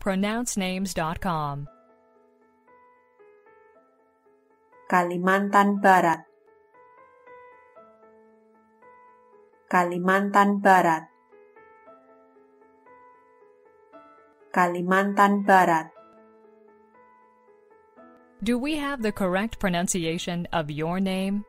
pronouncenames.com. Kalimantan Barat Kalimantan Barat Kalimantan Barat Do we have the correct pronunciation of your name?